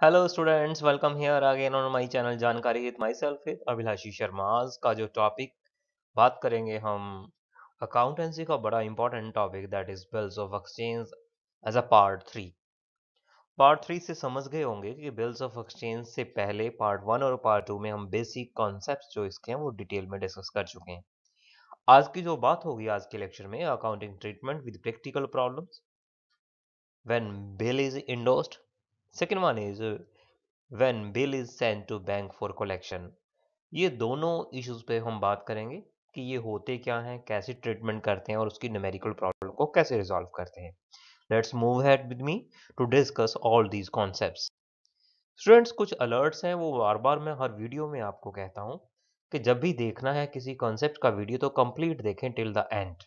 Hello students welcome here again on my channel जानकारी with myself Abhilashi Sharma आज का जो टॉपिक बात करेंगे हम अकाउंटेंसी का बड़ा important topic that is bills of exchange as a part three part three से समझ गए होंगे कि बिल्स ऑफ़ एक्सचेंज से पहले पार्ट वन और पार्ट टू में हम बेसिक कॉन्सेप्ट जो इसके हैं, वो डिटेल में डिस्कस कर चुके हैं। आज की जो बात होगी, आज के लेक्चर में accounting treatment with practical problems when bill is endorsed second one is when bill is send to bank for collection ये दोनों इश्यूज़ पे हम बात करेंगे कि ये होते क्या हैं, कैसे ट्रीटमेंट करते हैं और उसकी न्यूमेरिकल प्रॉब्लम को कैसे रिजॉल्व करते हैं। Let's move head with me to discuss all these concepts students कुछ अलर्ट्स हैं, वो बार बार मैं हर वीडियो में आपको कहता हूँ कि जब भी देखना है किसी कॉन्सेप्ट का वीडियो तो कंप्लीट देखें टिल द एंड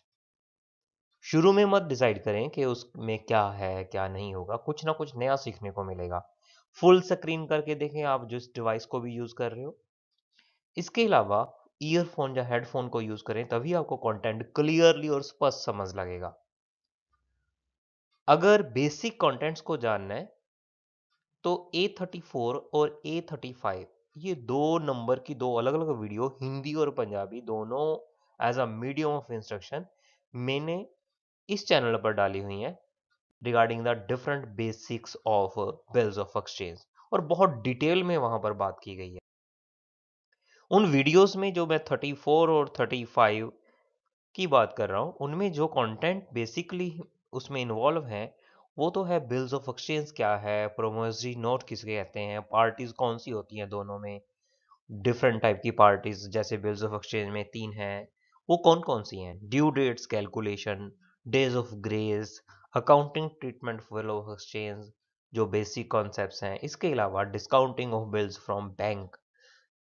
शुरू में मत डिसाइड करें कि उसमें क्या है, क्या नहीं होगा। कुछ ना कुछ नया सीखने को मिलेगा। फुल स्क्रीन करके देखें आप जिस डिवाइस को भी यूज़ कर रहे हो। इसके अलावा ईयरफोन या हेडफोन को यूज़ करें, तभी आपको कंटेंट क्लियरली और स्पष्ट समझ लगेगा। अगर बेसिक कंटेंट्स को जानना है तो A34 और A35 ये दो नंबर की दो अलग अलग वीडियो, हिंदी और पंजाबी, दोनों as a medium of instruction मैंने इस चैनल पर डाली हुई हैं regarding the different basics of bills of exchange और बहुत डिटेल में वहाँ पर बात की गई है। उन वीडियोस में जो मैं 34 और 35 की बात कर रहा हूँ, उनमें जो कंटेंट बेसिकली उसमें इन्वॉल्व है, वो तो है बिल्स ऑफ़ एक्सचेंज क्या है प्रोमोजरी नोट किसके कहते हैं पार्टीज़ कौन सी होती हैं दोनों में डिफरेंट टाइप की पार्टीज़ जैसे बिल्स ऑफ़ एक्सचेंज में तीन हैं, वो कौन कौन सी हैं? Due dates calculation days of grace accounting treatment bill of exchange जो बेसिक कॉन्सेप्ट्स हैं इसके अलावा discounting of bills from bank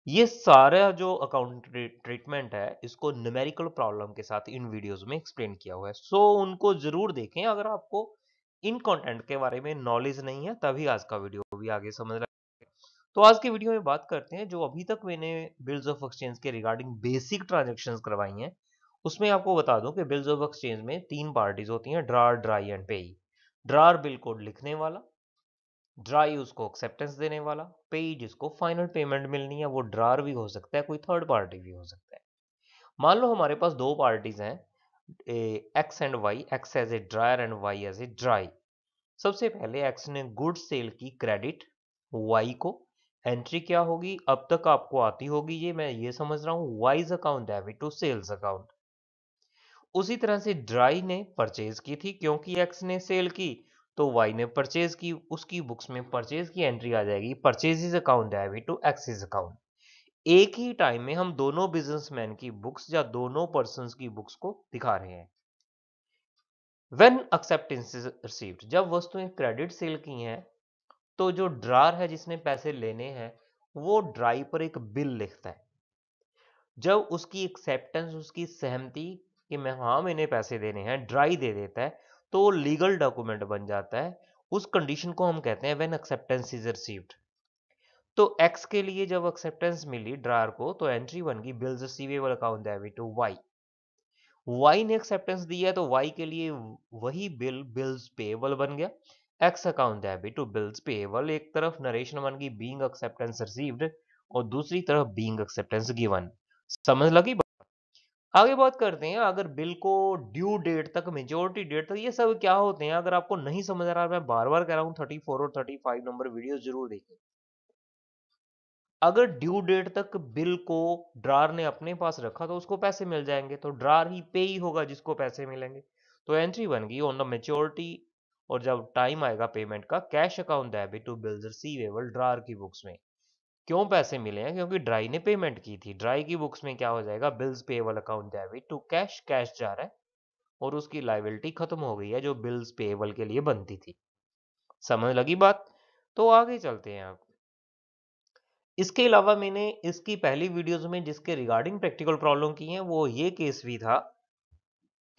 ये सारा जो अकाउंट ट्रीटमेंट है इसको न्यूमेरिकल प्रॉब्लम के साथ इन वीडियोस में एक्सप्लेन किया हुआ है। सो so, उनको ज़रूर देखें अगर आपको इन कंटेंट के बारे में नॉलेज नहीं है तभी आज का वीडियो भी आगे समझ रहे तो आज के वीडियो में बात करते हैं जो अभी तक मैंने बिल्स ऑफ़ एक्सचेंज के रिगार्डिंग बेसिक ट्रांजेक्शन करवाई हैं। उसमें आपको बता दूँ कि बिल्स ऑफ़ एक्सचेंज में तीन पार्टीज़ होती हैं, ड्रार, ड्राई एंड पेई। ड्रार बिल को लिखने वाला, ड्राई उसको एक्सेप्टेंस देने वाला, पेई जिसको फाइनल पेमेंट मिलनी है, वो ड्रार भी हो सकता है, कोई थर्ड पार्टी भी हो सकता है। मान लो हमारे पास दो पार्टीज़ हैं X and Y X as a drawer and Y as a drawee सबसे पहले एक्स ने गुड सेल की क्रेडिट वाई को एंट्री क्या होगी? अब तक आपको आती होगी ये, मैं ये समझ रहा हूँ Y's account debit to sales account उसी तरह से ड्राई ने परचेज की थी, क्योंकि एक्स ने सेल की तो वाई ने परचेज की, उसकी बुक्स में परचेज की एंट्री आ जाएगी purchase account debit to X's account एक ही टाइम में हम दोनों बिजनेसमैन की बुक्स या दोनों पर्सन की बुक्स को दिखा रहे हैं। वेन एक्सेप्टेंस रिसीव्ड जब वस्तुएँ क्रेडिट सेल की हैं तो जो ड्रार है जिसने पैसे लेने हैं, वो ड्राई पर एक बिल लिखता है। जब उसकी एक्सेप्टेंस उसकी सहमति कि मैं हाँ मैंने पैसे देने हैं ड्राई दे देता है तो लीगल डॉक्यूमेंट बन जाता है। उस कंडीशन को हम कहते हैं व्हेन एक्सेप्टेंस इज़ रिसीव्ड तो एक्स के लिए जब एक्सेप्टेंस मिली ड्रायर को तो एंट्री बन गई bills receivable account debit to Y Y ने एक्सेप्टेंस दिया तो वाई के लिए वही बिल बिल्स पेएबल बन गया। X account debit to bills payable एक तरफ़ नरेशन बन गई बीइंग एक्सेप्टेंस रिसीव्ड और दूसरी तरफ़ बीइंग एक्सेप्टेंस गिवन समझ लगी आगे बात करते हैं, अगर बिल को ड्यू डेट तक, मेजोरिटी डेट तक, ये सब क्या होते हैं? अगर आपको नहीं समझ आ रहा, मैं बार बार कह रहा हूँ थर्टी और थर्टी फाइव नंबर वीडियो ज़रूर देखें अगर ड्यू डेट तक बिल को ड्रार ने अपने पास रखा तो उसको पैसे मिल जाएँगे तो ड्रार ही पे ही होगा जिसको पैसे मिलेंगे। तो एंट्री बन गई ऑन द मेच्योरिटी और जब टाइम आएगा पेमेंट का cash account debit to bills receivable drawer की बुक्स में। क्यों पैसे मिले हैं? क्योंकि ड्राई ने पेमेंट की थी। ड्राई की बुक्स में क्या हो जाएगा? Bills payable account debit to cash cash जा रहा है और उसकी लाइबिलिटी खत्म हो गई है जो बिल्स पेबल के लिए बनती थी। समझ लगी बात? तो आगे चलते हैं आप। इसके अलावा मैंने इसकी पहली वीडियोस में जिसके रिगार्डिंग प्रैक्टिकल प्रॉब्लम की है, वो ये केस भी था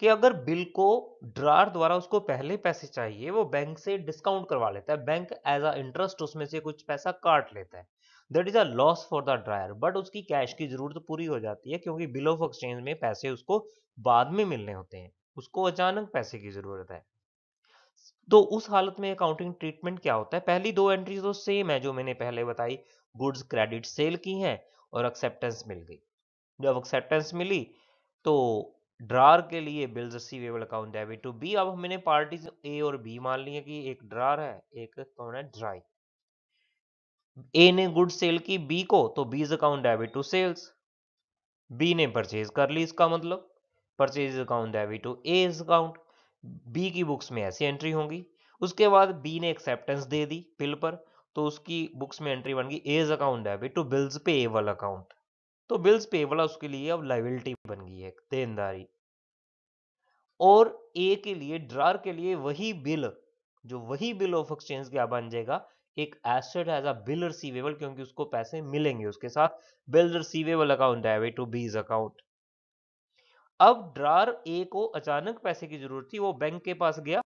कि अगर बिल को ड्रार द्वारा उसको पहले पैसे चाहिए, वो बैंक से डिस्काउंट करवा लेता है। बैंक एज अ इंटरेस्ट उसमें से कुछ पैसा काट लेता है। That is a loss for the drawer but उसकी कैश की ज़रूरत पूरी हो जाती है क्योंकि बिल ऑफ़ एक्सचेंज में पैसे उसको बाद में मिलने होते हैं। उसको अचानक पैसे की ज़रूरत है। तो उस हालत में अकाउंटिंग ट्रीटमेंट क्या होता है? पहली दो एंट्री तो सेम है जो मैंने पहले बताई। गुड्स क्रेडिट सेल की हैं और एक्सेप्टेंस मिल गई। जब एक्सेप्टेंस मिली तो ड्रार के लिए bills receivable account debit to B अब हमने पार्टीज़ ए और बी मान ली है कि एक ड्रार है, एक कौन है? ड्राई ए ने गुड सेल की बी को तो B's account debit to sales B ने परचेज कर ली इसका मतलब। Purchase account debit to A account B की बुक्स में ऐसी एंट्री होंगी। उसके बाद बी ने एक्सेप्टेंस दे दी बिल पर तो उसकी बुक्स में एंट्री बन गई A's account debit to bills payable account तो बिल्स पेएबल उसके लिए अब लाइबिलिटी बन गई है देनदारी। और ए के लिए ड्रार के लिए वही बिल जो वही बिल ऑफ़ एक्सचेंज क्या बन जाएगा? एक asset as a bill receivable क्योंकि उसको पैसे मिलेंगे उसके साथ bill receivable account debit to B's account अब ड्रार ए को अचानक पैसे की ज़रूरत थी, वो बैंक के पास गया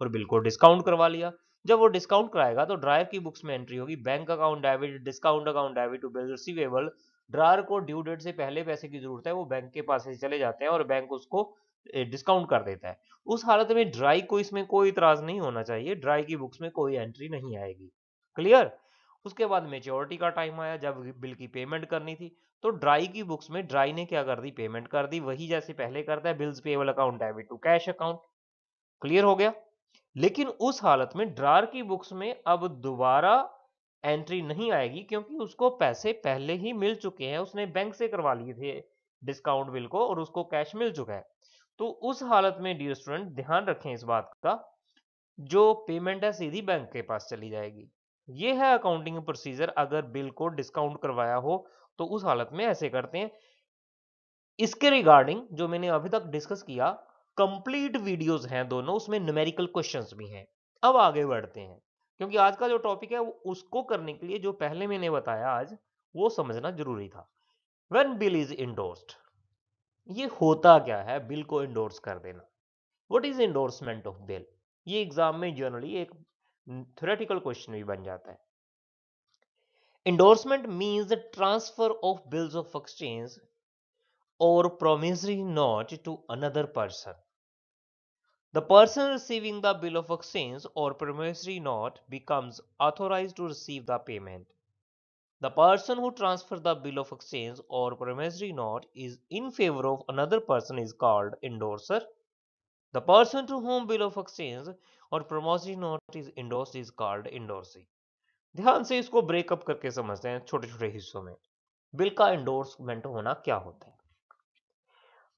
और बिल को डिस्काउंट करवा लिया। जब वो डिस्काउंट कराएगा तो ड्राइव की बुक्स में एंट्री होगी bank account debit discount account debit to bill receivable drawer को ड्यू डेट से पहले पैसे की ज़रूरत है, वो बैंक के पास से चले जाते हैं और बैंक उसको डिस्काउंट कर देता है। उस हालत में ड्राई को इसमें कोई इतराज नहीं होना चाहिए ड्राई की बुक्स में कोई एंट्री नहीं आएगी। क्लियर उसके बाद मेच्योरिटी का टाइम आया, जब बिल की पेमेंट करनी थी तो ड्राई की बुक्स में ड्राई ने क्या कर दी? पेमेंट कर दी। वही जैसे पहले करता है bills payable account debit to cash account clear हो गया? लेकिन उस हालत में ड्रार की बुक्स में अब दोबारा एंट्री नहीं आएगी, क्योंकि उसको पैसे पहले ही मिल चुके हैं। उसने बैंक से करवा लिए थे डिस्काउंट बिल को और उसको कैश मिल चुका है। तो उस हालत में डियर स्टूडेंट ध्यान रखें इस बात का, जो पेमेंट है सीधी बैंक के पास चली जाएगी। ये है अकाउंटिंग प्रोसीजर अगर बिल को डिस्काउंट करवाया हो तो उस हालत में ऐसे करते हैं। इसके रिगार्डिंग जो मैंने अभी तक डिस्कस किया कंप्लीट वीडियोस हैं दोनों, उसमें न्यूमेरिकल क्वेश्चंस भी हैं। अब आगे बढ़ते हैं, क्योंकि आज का जो टॉपिक है उसको करने के लिए जो पहले मैंने बताया आज, वो समझना ज़रूरी था। वेन बिल इज़ इंडोर्स्ड ये होता क्या है? बिल को इंडोर्स कर देना। What is endorsement of bill ये एग्ज़ाम में जनरली एक थोरेटिकल क्वेश्चन भी बन जाता है। Endorsement means transfer of bills of exchange और promissory note to another person the person receiving the bill of exchange और promissory note becomes authorise to receive the payment the person who transfers the bill of exchange or promissory note is in favor of another person is called endorser the person to whom bill of exchange और promissory note is endorse is called endorsee ध्यान से इसको breakup करके समझते हैं छोटे छोटे हिस्सों में बिल का इंडोर्समेंट होना क्या होता है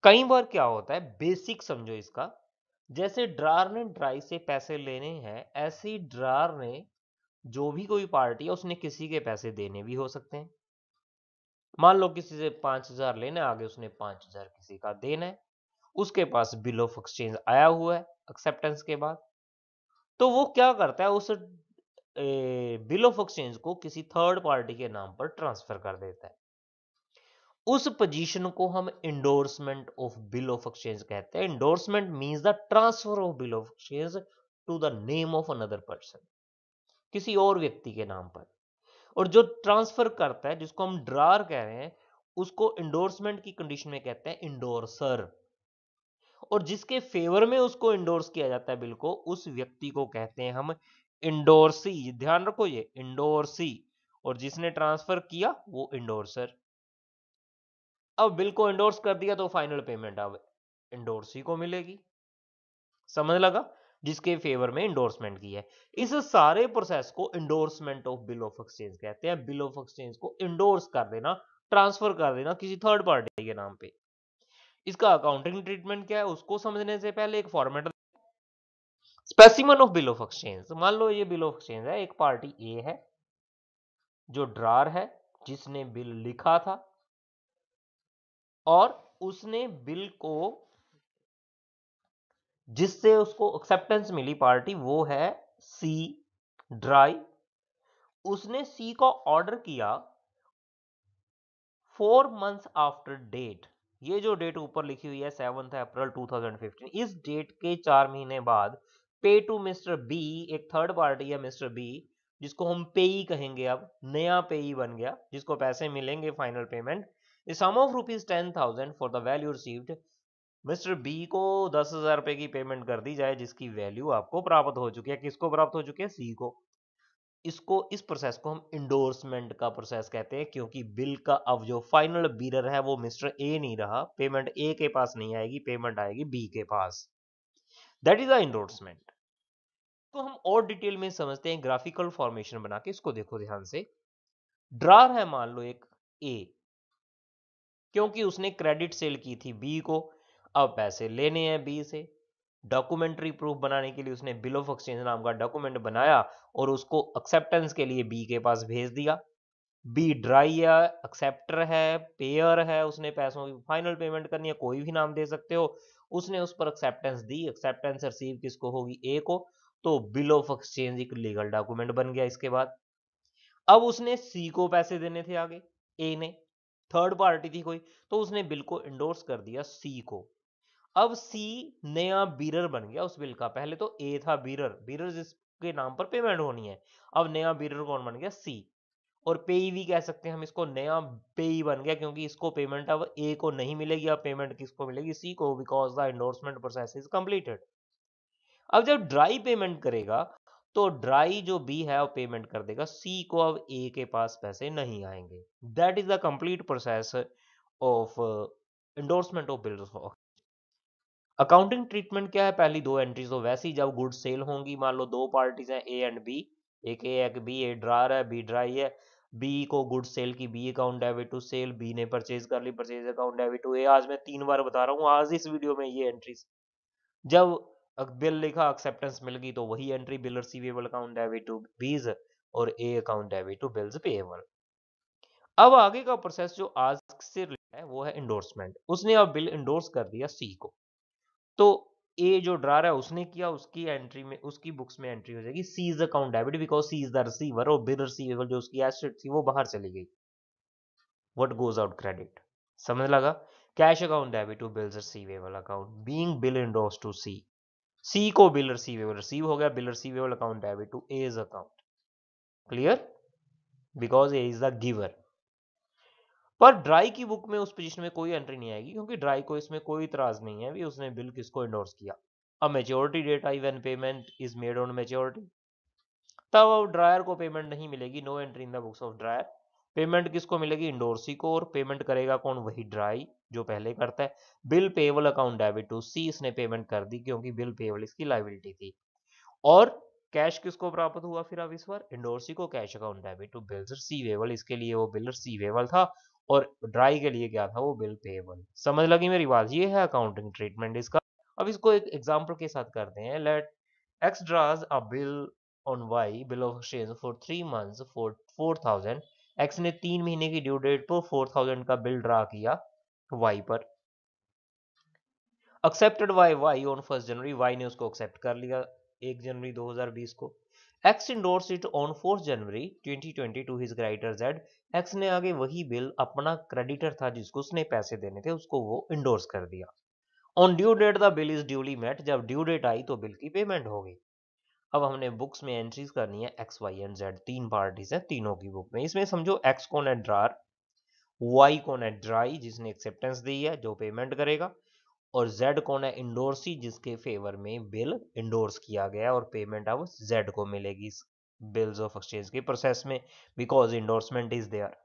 कई बार क्या होता है बेसिक समझो इसका जैसे ड्रार ने ड्राई से पैसे लेने हैं ऐसे ही ड्रार ने जो भी कोई पार्टी है, उसने किसी के पैसे देने भी हो सकते हैं। मान लो किसी से पाँच हज़ार लेना आगे उसने पाँच हज़ार किसी का देना है, उसके पास बिल ऑफ़ एक्सचेंज आया हुआ है एक्सेप्टेंस के बाद। तो वो क्या करता है, उस बिल ऑफ़ एक्सचेंज को किसी थर्ड पार्टी के नाम पर ट्रांसफ़र कर देता है। उस पोजीशन को हम endorsement of bill of exchange कहते हैं। Endorsement means the transfer of bill of exchange to the name of another person किसी और व्यक्ति के नाम पर। और जो ट्रांसफ़र करता है, जिसको हम ड्रार कह रहे हैं, उसको इंडोर्समेंट की कंडीशन में कहते हैं इंडोर्सर और जिसके फेवर में उसको इंडोर्स किया जाता है बिल को उस व्यक्ति को कहते हैं हम इंडोर्सी ध्यान रखो ये इंडोर्सी और जिसने ट्रांसफ़र किया, वो इंडोर्सर अब बिल को इंडोर्स कर दिया तो फाइनल पेमेंट अब इंडोर्सी को मिलेगी। समझ लगा? जिसके फेवर में इंडोर्समेंट की है। इस सारे प्रोसेस को endorsement of bill of exchange कहते हैं। बिल ऑफ़ एक्सचेंज को इंडोर्स कर देना ट्रांसफ़र कर देना किसी थर्ड पार्टी के नाम पे। इसका अकाउंटिंग ट्रीटमेंट क्या है? उसको समझने से पहले एक format specimen of bill of exchange मान लो ये बिल ऑफ़ एक्सचेंज है, एक पार्टी ए है, जो ड्रार है, जिसने बिल लिखा था, और उसने बिल को जिससे उसको एक्सेप्टेंस मिली पार्टी, वो है सी ड्राई उसने सी को ऑर्डर किया फोर मंथ्स आफ्टर डेट ये जो डेट ऊपर लिखी हुई है सेवंथ अप्रैल 2015 इस डेट के चार महीने बाद पे टू मिस्टर बी एक थर्ड पार्टी है मिस्टर बी जिसको हम पेई कहेंगे अब, नया पेई बन गया, जिसको पैसे मिलेंगे final payment sum of rupees ten thousand for the value received mister B को दस हज़ार रुपए की पेमेंट कर दी जाए, जिसकी वैल्यू आपको प्राप्त हो चुकी है। किसको प्राप्त हो चुकी है? सी को। इसको, इस प्रोसेस को हम इंडोर्समेंट का प्रोसेस कहते हैं, क्योंकि बिल का अब जो फाइनल बीरर है, वो मिस्टर ए नहीं रहा। पेमेंट ए के पास नहीं आएगी, पेमेंट आएगी बी के पास। दैट इज़ द इंडोर्समेंट तो हम और डिटेल में समझते हैं ग्राफिकल फॉर्मेशन बना के, इसको देखो ध्यान से। ड्रार है, मान लो एक ए, क्योंकि उसने क्रेडिट सेल की थी बी को। अब पैसे लेने हैं बी से। डॉक्यूमेंट्री प्रूफ बनाने के लिए उसने बिल ऑफ़ एक्सचेंज नाम का डॉक्यूमेंट बनाया और उसको एक्सेप्टेंस के लिए बी के पास भेज दिया। बी ड्राई है, एक्सेप्टर है, पेयर है, उसने पैसों की फाइनल पेमेंट करनी है, कोई भी नाम दे सकते हो। उसने उस पर एक्सेप्टेंस दी, एक्सेप्टेंस रिसीव किसको होगी? ए को। तो बिल ऑफ़ एक्सचेंज एक लीगल डॉक्यूमेंट बन गया इसके बाद। अब उसने सी को पैसे देने थे आगे, ए ने। थर्ड पार्टी थी कोई तो उसने बिल को इंडोर्स कर दिया सी को। अब सी नया बीरर बन गया उस बिल का। पहले तो ए था बीरर बीरर जिसके नाम पर पेमेंट होनी है। अब नया बीरर कौन बन गया? सी और पेई भी कह सकते हैं हम इसको, नया पेई बन गया क्योंकि इसको पेमेंट अब ए को नहीं मिलेगी, अब पेमेंट किसको मिलेगी? सी को because the endorsement process is completed अब जब ड्राई पेमेंट करेगा तो ड्राई जो बी है वो पेमेंट कर देगा। सी को अब ए के पास पैसे नहीं आएँगे। That is the complete process of endorsement of bills accounting treatment क्या है? पहली दो एंट्रीज तो वैसे ही जब गुड सेल होंगी, मान लो दो पार्टीज़ हैं ए एंड बी एक ए एक बी ए ड्रार है बी ड्राई है बी को गुड सेल की B account debit to sale B ने परचेज कर ली purchase account debit to A आज मैं तीन बार बता रहा हूँ, आज इस वीडियो में ये एंट्रीज जब बिल लिखा एक्सेप्टेंस मिल गई तो वही entry bill receivable account debit to B's और A account debit to bills payable अब आगे का प्रोसेस जो आज से है, वो है इंडोर्समेंट उसने अब बिल इंडोर्स कर दिया सी को। तो ए जो ड्रार है, उसने किया, उसकी एंट्री में, उसकी बुक्स में एंट्री हो जाएगी। C is account debit because C is the receiver और बिल रिसीवेबल जो उसकी एसेट थी, वो बाहर चली गई। व्हाट गोज आउट क्रेडिट समझ लगा? Cash account debit to bills receivable account being bill endorse to C C को बिल रिसीवेबल रिसीव हो गया bill receivable account debit to A's account clear because A is the giver पर drawee की book में उस position में कोई entry नहीं आएगी, क्योंकि ड्राई को इसमें कोई इतराज नहीं है भी उसने बिल किसको इंडोर्स किया? अब maturity date I when payment is made on maturity तब अब ड्रायर को पेमेंट नहीं मिलेगी no entry in the books of drawer payment किसको मिलेगी? इंडोर्सी को, और पेमेंट करेगा कौन? वही ड्राई जो पहले करता है। Bill payable account debit to C इसने पेमेंट कर दी, क्योंकि बिल पेबल इसकी लाइबिलिटी थी। और कैश किसको प्राप्त हुआ फिर अब इस बार? इंडोर्सी को cash account debit to bills receivable इसके लिए वो बिल रिसीवेबल था। और ड्राई के लिए क्या था, वो बिल पेएबल समझ लगी मेरी बात? ये है अकाउंटिंग ट्रीटमेंट इसका। अब इसको एक एग्जांपल के साथ करते हैं। Let X draws a bill on Y bill of exchange for three months for four thousand X ने तीन महीने की ड्यू डेट पर फोर थाउज़ेंड का बिल ड्रा किया वाई पर। Accepted Y Y on first January Y ने उसको एक्सेप्ट कर लिया एक जनवरी 2020 को। X endorsed it on 4th January 2020 to his creditor X ने आगे वही बिल अपना क्रेडिटर था जिसको उसने पैसे देने थे, उसको वो इंडोर्स कर दिया। On due date the bill is duly met जब ड्यू डेट आई तो बिल की पेमेंट हो गई। अब हमने बुक्स में एंट्रीज करनी है एक्स वाई एंड जेड तीन पार्टीज़ हैं, तीनों की बुक में। इसमें समझो एक्स कौन है ड्रार वाई कौन है ड्राई जिसने एक्सेप्टेंस दी है, जो पेमेंट करेगा, और Z कौन है इंडोर्सी जिसके फेवर में बिल इंडोर्स किया गया और पेमेंट अब Z को मिलेगी। बिल्स ऑफ़ एक्सचेंज के प्रोसेस में बिकॉज़ इंडोर्समेंट इज़ देयर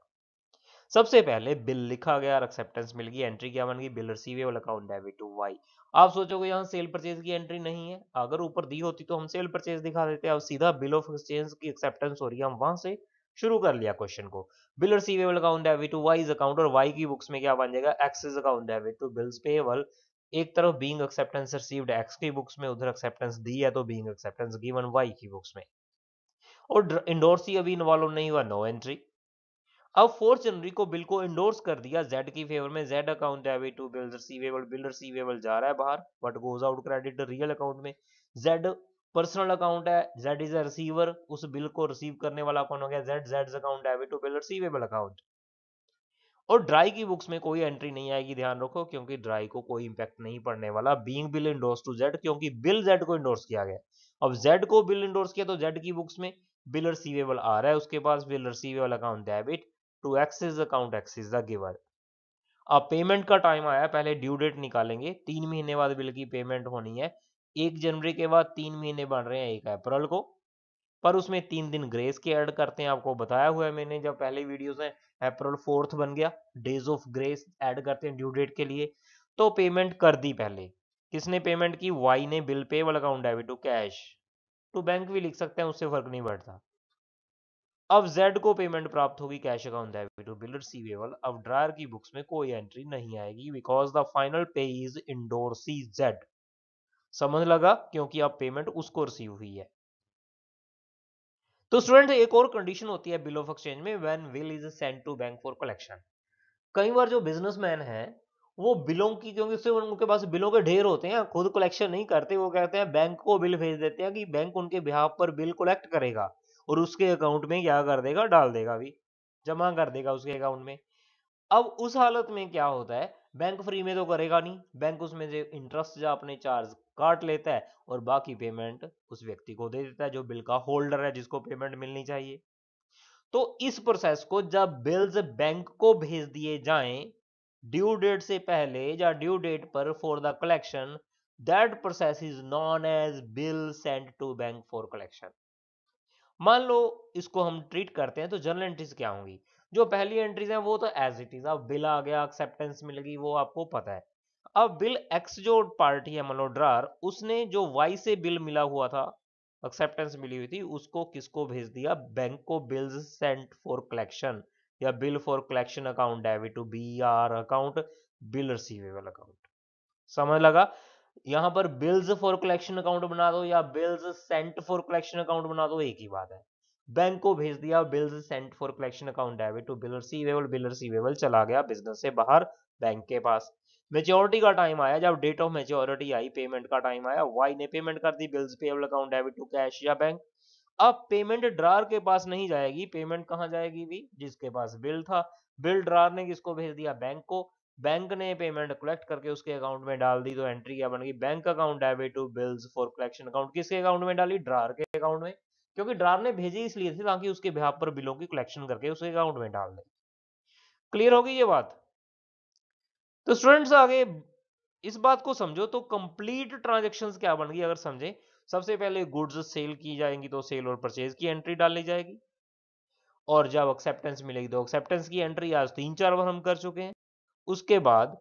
सबसे पहले बिल लिखा गया और एक्सेप्टेंस मिल गई एंट्री क्या बन गई? Bill receivable account debit to Y आप सोचोगे यहाँ सेल परचेज की एंट्री नहीं है। अगर ऊपर दी होती तो हम सेल परचेज दिखा देते। अब सीधा बिल ऑफ़ एक्सचेंज की एक्सेप्टेंस हो रही है, हम वहाँ से शुरू कर लिया क्वेश्चन को। Bill receivable account debit to Y account और वाई की बुक्स में क्या बन जाएगा? X's account debit to bills payable एक तरफ़ बीइंग एक्सेप्टेंस रिसीव्ड एक्स की बुक्स में उधर एक्सेप्टेंस दी है तो बीइंग एक्सेप्टेंस गिवन वाई की बुक्स में। और इंडोर्सी अभी इन्वॉल्व नहीं हुआ नो एंट्री अब फोर्थ जनवरी को बिल को इंडोर्स कर दिया जेड की फेवर में। Z account debit to bill receivable bill receivable जा रहा है बाहर but goes out credit real account में। जेड पर्सनल अकाउंट है जेड इज़ अ रिसीवर उस बिल को रिसीव करने वाला कौन हो गया? Z Z account debit to bill receivable account और ड्राई की बुक्स में कोई एंट्री नहीं आएगी, ध्यान रखो, क्योंकि ड्राई को कोई इंपैक्ट नहीं पड़ने वाला। Being bill endorse to Z क्योंकि बिल जेड को इंडोर्स किया गया। अब जेड को बिल इंडोर्स किया तो जेड की बुक्स में बिल रिसीवेबल आ रहा है, उसके पास bill receivable account debit to X's, account X is the giver. अब पेमेंट का टाइम आया, पहले ड्यू डेट निकालेंगे, तीन महीने बाद बिल की पेमेंट होनी है, एक जनवरी के बाद तीन महीने बन रहे हैं, एक अप्रैल को, पर उसमें तीन दिन ग्रेस के ऐड करते हैं, आपको बताया हुआ है मैंने जब पहले वीडियोस है, अप्रैल फोर्थ बन गया, डेज़ ऑफ़ ग्रेस ऐड करते हैं ड्यू डेट के लिए तो पेमेंट कर दी पहले, किसने पेमेंट की? वाई ने बिल पे वाला account debit to cash. To bank भी लिख सकते हैं, उससे फ़र्क नहीं पड़ता। अब Z को पेमेंट प्राप्त होगी cash account debit to bill receivable अब ड्रायर की बुक्स में कोई एंट्री नहीं आएगी because the final pay is endorsee Z समझ लगा? क्योंकि अब पेमेंट उसको रिसीव हुई है। तो स्टूडेंट एक और कंडीशन होती है बिल ऑफ़ एक्सचेंज में when bill is send to bank for collection कई बार जो बिजनेसमैन है वो बिलों की, क्योंकि उससे उनके पास बिलों के ढेर होते हैं खुद कलेक्शन नहीं करते, वो कहते हैं, बैंक को बिल भेज देते हैं कि बैंक उनके बिहाफ पर बिल कलेक्ट करेगा और उसके अकाउंट में क्या कर देगा, डाल देगा भी, जमा कर देगा उसके अकाउंट में। अब उस हालत में क्या होता है, बैंक फ्री में तो करेगा नहीं, बैंक उसमें से इंटरेस्ट या अपने चार्ज काट लेता है और बाकी पेमेंट उस व्यक्ति को दे देता है, जो बिल का होल्डर है, जिसको पेमेंट मिलनी चाहिए। तो इस प्रोसेस को जब बिल्स बैंक को भेज दिए जाएँ ड्यू डेट से पहले या ड्यू डेट पर for the collection that process is known as bill send to bank for collection मान लो इसको हम ट्रीट करते हैं तो जर्नल एंट्रीज क्या होंगी? जो पहली एंट्रीज हैं वो तो एज इट इज़ अब बिल आ गया एक्सेप्टेंस मिल गई वो आपको पता है। अब बिल एक्स जो पार्टी है, मान लो ड्रार उसने जो वाई से बिल मिला हुआ था एक्सेप्टेंस मिली हुई थी, उसको किसको भेज दिया? बैंक को बिल्स सेंट फॉर कलेक्शन या bill for collection account debit to B R account, bill receivable account. समझ लगा? यहाँ पर बिल्स फॉर कलेक्शन अकाउंट बना दो या bills sent for collection account बना दो, एक ही बात है। बैंक को भेज दिया bills sent for collection account debit to bill receivable bill receivable चला गया बिज़नेस से बाहर बैंक के पास। मेच्योरिटी का टाइम आया, जब डेट ऑफ़ मेच्योरिटी आई पेमेंट का टाइम आया वाई ने पेमेंट कर दी bills payable account debit to cash या बैंक अब पेमेंट ड्रार के पास नहीं जाएगी। पेमेंट कहाँ जाएगी भी? जिसके पास बिल था। बिल ड्रार ने किसको भेज दिया? बैंक को। बैंक ने पेमेंट कलेक्ट करके उसके अकाउंट में डाल दी तो एंट्री क्या बन गई? Bank account debit to bills for collection account किसके अकाउंट में डाली? ड्रार के अकाउंट में। क्योंकि ड्रार ने भेजी इसलिए थी ताकि उसके बिहार पर बिलों की कलेक्शन करके उसके अकाउंट में डाल दे। क्लियर होगी ये बात? तो स्टूडेंट्स आगे, इस बात को समझो तो कंप्लीट ट्रांजेक्शन्स क्या बन गई? अगर समझे सबसे पहले गुड्स सेल की जाएँगी तो सेल और परचेज की एंट्री डाली जाएगी। और जब एक्सेप्टेंस मिलेगी तो एक्सेप्टेंस की एंट्री आज तीन चार बार हम कर चुके हैं। उसके बाद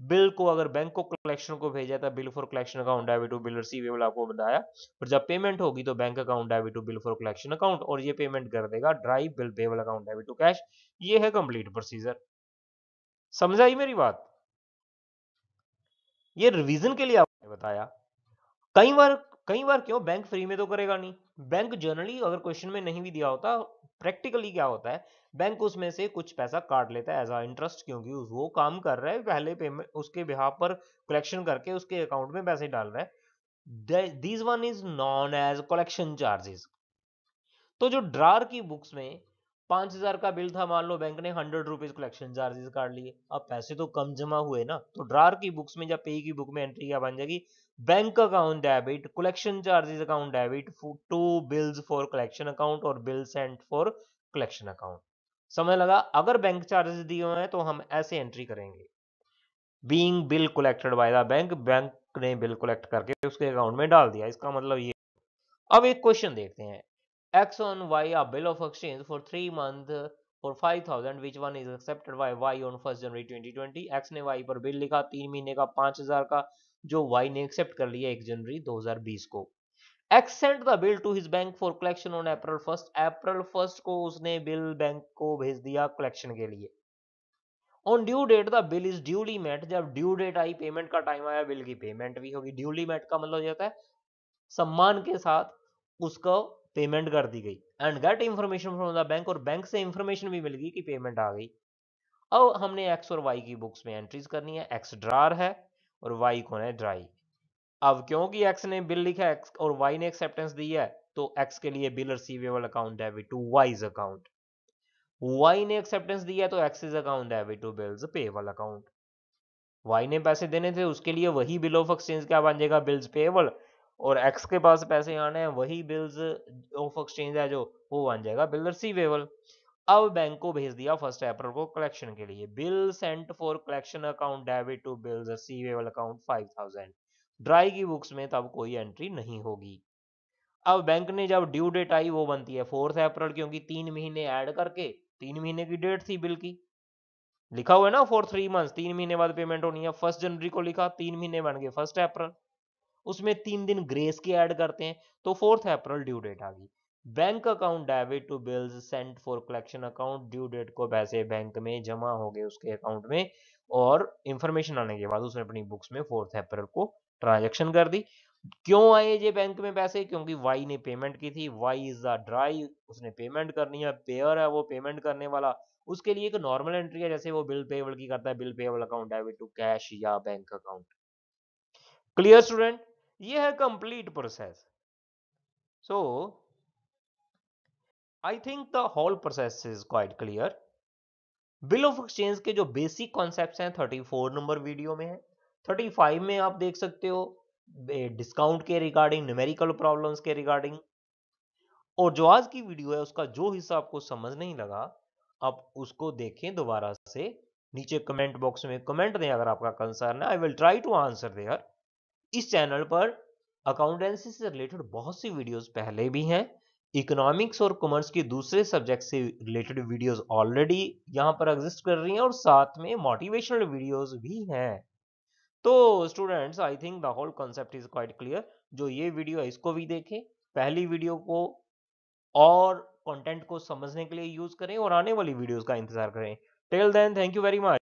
बिल को अगर बैंक को कलेक्शन को भेजा था, bill for collection account debit to bill receivable आपको बताया और जब पेमेंट होगी तो bank account debit to bill for collection account और ये पेमेंट कर देगा drawee bill payable account debit to cash ये है कंप्लीट प्रोसीजर समझाई मेरी बात? ये रिवीजन के लिए आपने बताया। कई बार कई बार क्यों? बैंक फ्री में तो करेगा नहीं। बैंक जनरली अगर क्वेश्चन में नहीं भी दिया होता प्रैक्टिकली क्या होता है? बैंक उसमें से कुछ पैसा काट लेता है एज अ इंटरेस्ट क्योंकि वो काम कर रहा है, पहले पेमेंट उसके बिहार पर कलेक्शन करके उसके अकाउंट में पैसे डाल रहा है। This one is known as collection charges तो जो ड्रार की बुक्स में पाँच हज़ार का बिल था, मान लो बैंक ने हंड्रेड रुपीज़ कलेक्शन चार्जेस काट लिए। अब पैसे तो कम जमा हुए ना तो ड्रार की बुक्स में, जब पे की बुक में एंट्री क्या बन जाएगी? Bank account debit collection charges account debit to bills for collection account और bill sent for collection account समझ लगा, अगर बैंक चार्जेस दिए हुए हैं तो हम ऐसे एंट्री करेंगे। Being bill collected by the bank bank ने बिल कलेक्ट करके उसके अकाउंट में डाल दिया। इसका मतलब ये। अब एक क्वेश्चन देखते हैं। X on y, a bill of exchange for three month for 5000 which one is accepted by y on 1st January 2020 x ने वाई पर बिल लिखा, तीन महीने का 5000 का। जो वाई ने एक्सेप्ट कर लिया एक जनवरी 2020 को। Sent the bill to his bank for collection on April 1st April 1st को उसने बिल बैंक को भेज दिया कलेक्शन के लिए। On due date the bill is duly met जब ड्यू डेट आई पेमेंट का टाइम आया बिल की पेमेंट भी होगी। ड्यूली मेट का मतलब जाता है, सम्मान के साथ उसको पेमेंट कर दी गई। And get information from the bank और बैंक से इंफॉर्मेशन भी मिल गई कि पेमेंट आ गई। अब हमने एक्स और वाई की बुक्स में एंट्रीज करनी है। एक्स ड्रार है। और वाई कौन है ड्राई अब क्योंकि एक्स ने बिल लिखा है एक्स और वाई ने एक्सेप्टेंस दी है तो एक्स के लिए bill receivable account debit to Y's account Y ने एक्सेप्टेंस दिया तो X's account debit to bills payable account Y ने पैसे देने थे, उसके लिए वही बिल ऑफ़ एक्सचेंज क्या बन जाएगा? बिल्स पेबल और एक्स के पास पैसे आने हैं, वही बिल्स ऑफ़ एक्सचेंज है जो, वो बन जाएगा बिल रिसीवेबल अब बैंक को भेज दिया फ़र्स्ट अप्रैल को कलेक्शन के लिए। Bill sent for collection account, debit to bills, receivable account five thousand. Drawee की बुक्स में तब कोई एंट्री नहीं होगी। अब बैंक ने जब ड्यू डेट आई वो बनती है फोर्थ अप्रैल, क्योंकि तीन महीने ऐड करके तीन महीने की डेट थी बिल की। लिखा हुआ है ना फॉर थ्री मंथ तीन महीने बाद पेमेंट होनी है। फ़र्स्ट जनवरी को लिखा, तीन महीने बन गए फ़र्स्ट अप्रैल। उसमें तीन दिन ग्रेस की ऐड करते हैं तो फोर्थ अप्रैल ड्यू डेट आ गई। Bank account debit to bills sent for collection account, due date को पैसे बैंक में जमा हो गए उसके अकाउंट में और इंफॉर्मेशन आने के बाद उसने अपनी बुक्स में फोर्थ अप्रैल को ट्रांजेक्शन कर दी। क्यों आए ये बैंक में पैसे? क्योंकि वाई ने पेमेंट की थी। वाई इज़ द ड्राई उसने पेमेंट करनी है। पेयर है वो पेमेंट करने वाला। उसके लिए एक नॉर्मल एंट्री है, जैसे वो बिल पेबल की करता है bill payable account debit to cash या बैंक अकाउंट क्लियर स्टूडेंट ये है complete process so I think the whole process is quite clear bill of exchange के जो बेसिक कॉन्सेप्ट हैं 34 नंबर वीडियो में है। 35 में आप देख सकते हो डिस्काउंट के रिगार्डिंग न्यूमेरिकल प्रॉब्लम्स के रिगार्डिंग और जो आज की वीडियो है, उसका जो हिस्सा आपको समझ नहीं लगा, आप उसको देखें दोबारा से। नीचे कमेंट बॉक्स में कमेंट दें अगर आपका कंसर्न है। I will try to answer there इस चैनल पर अकाउंटेंसी से रिलेटेड बहुत सी वीडियोस पहले भी हैं। इकोनॉमिक्स और कॉमर्स के दूसरे सब्जेक्ट से रिलेटेड वीडियोस ऑलरेडी यहाँ पर एग्जिस्ट कर रही हैं और साथ में मोटिवेशनल वीडियोस भी हैं। तो students I think the whole concept is quite clear जो ये वीडियो है, इसको भी देखें। पहली वीडियो को और कंटेंट को समझने के लिए यूज़ करें और आने वाली वीडियोस का इंतज़ार करें। Till then thank you very much